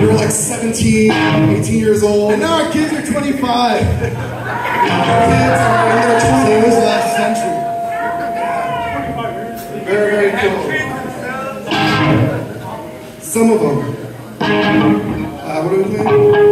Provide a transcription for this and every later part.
we were like 17, 18 years old. And now our kids are 25. Our kids are in their 20s. It was last century. Very, very cool. Some of them. Uh, what do we think?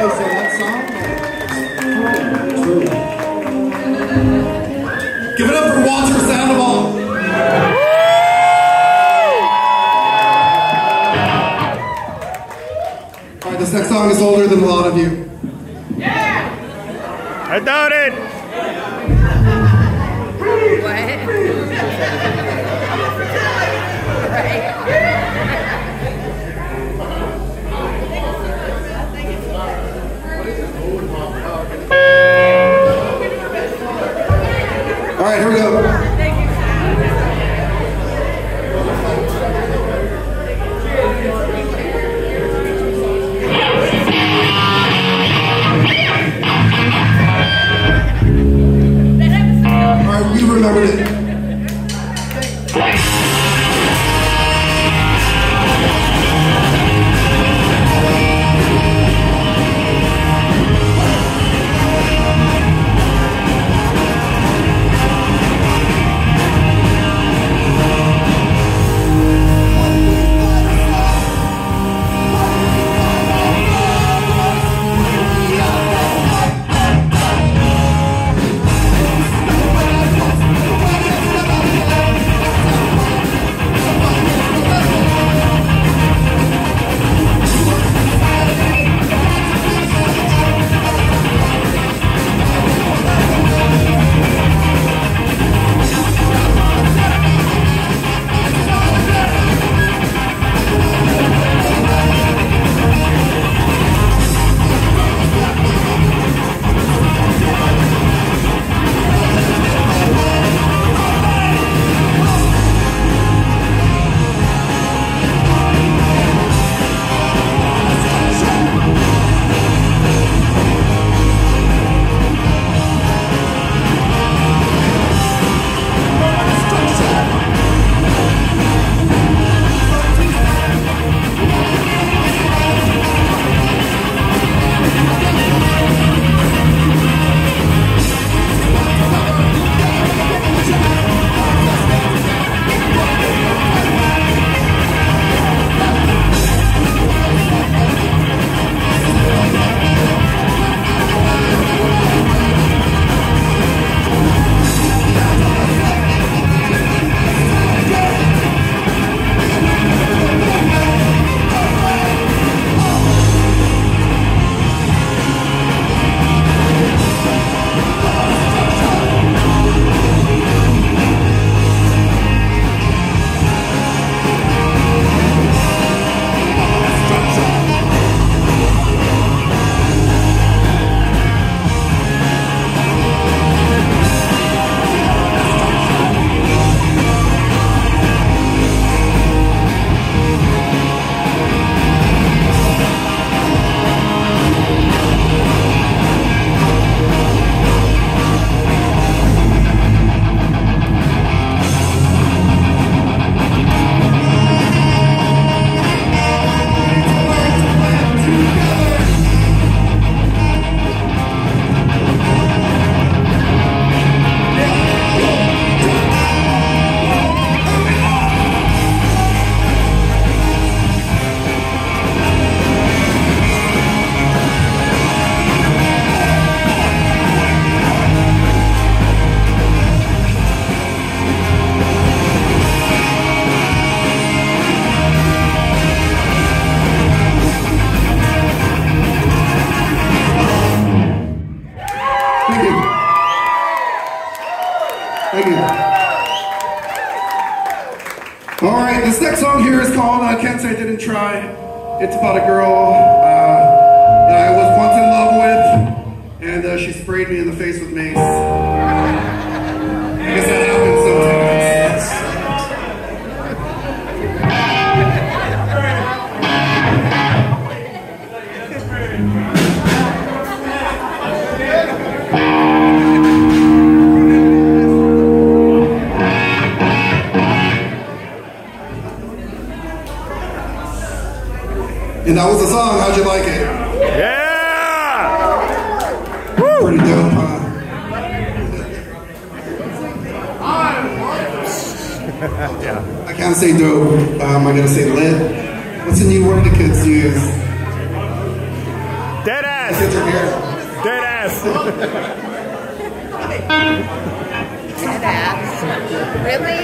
Give it up for Walter Sandoval. All right, this next song is older than a lot of you. Yeah. I doubt it. It's about a girl uh, that I was once in love with, and uh, she sprayed me in the face with mace. I can't say dope. Um, I gotta say lit. What's a new word the kids use? Dead ass! Kids are here. Dead ass! Dead ass. Really?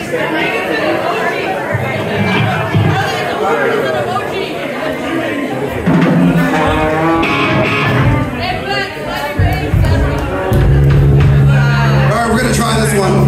All right, we're gonna try this one.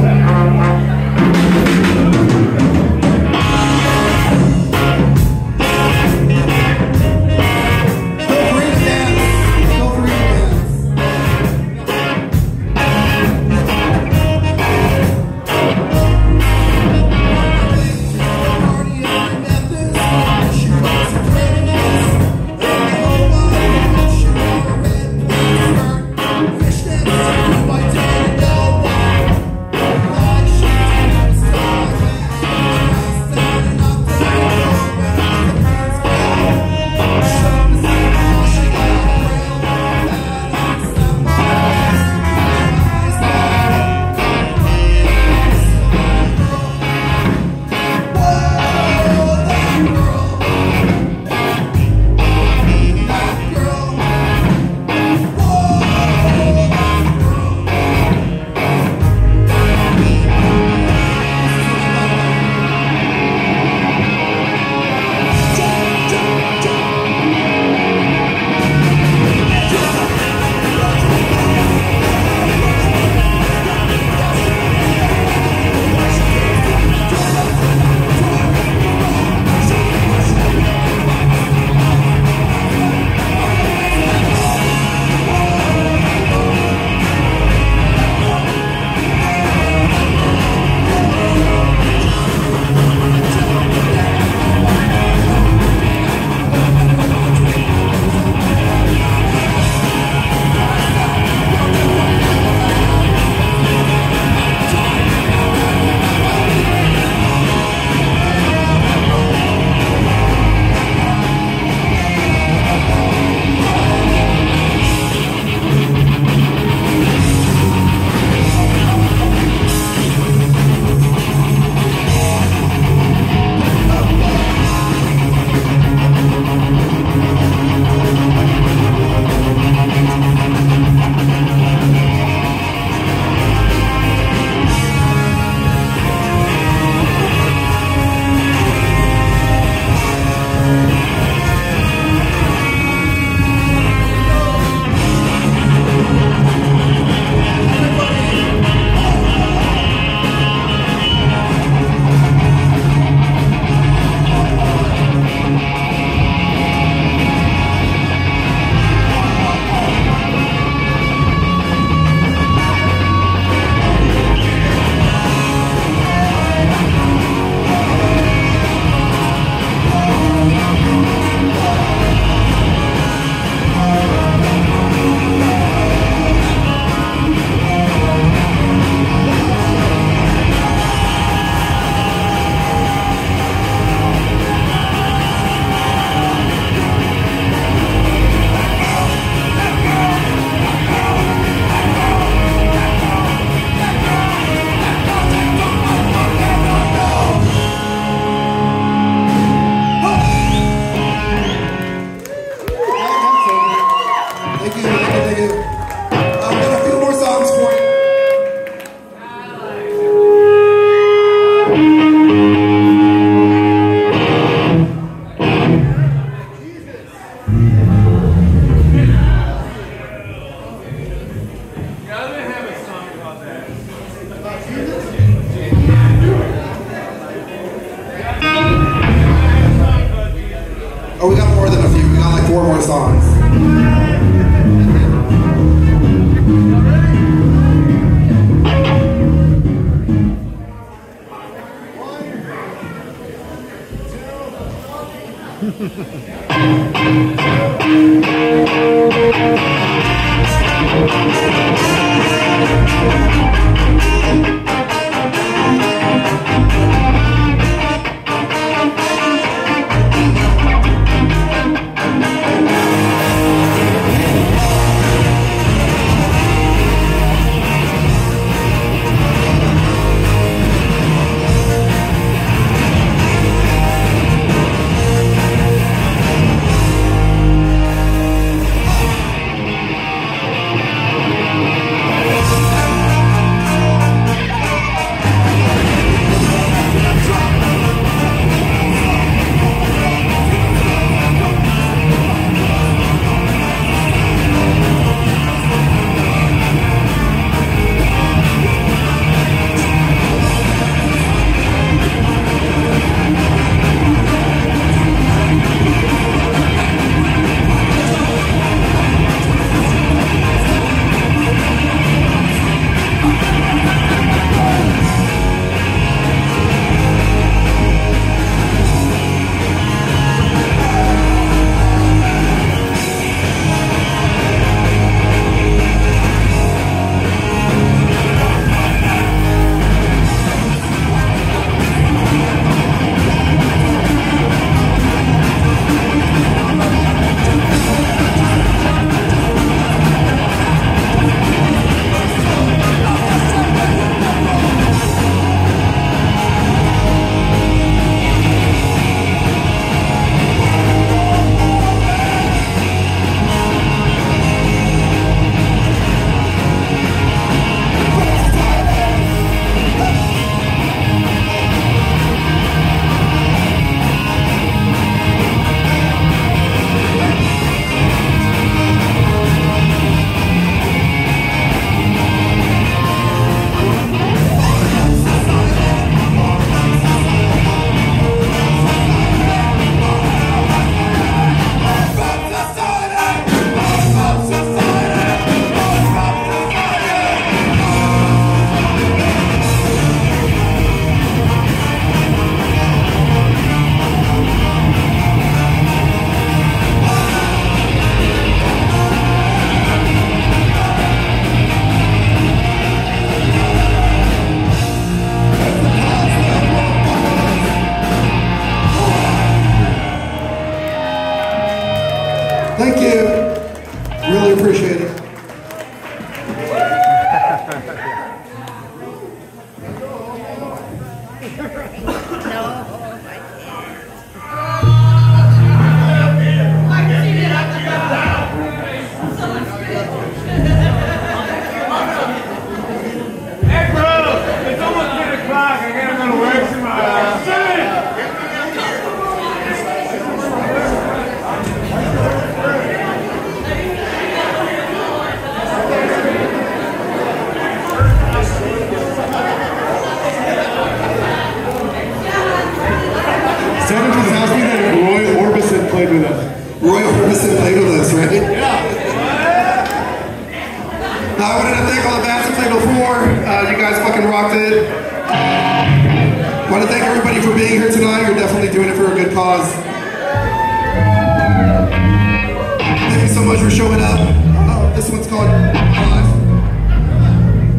This one's called My Life.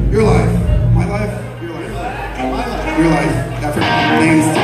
Your life, my life, your life. Your life. Your life. Life. Your life.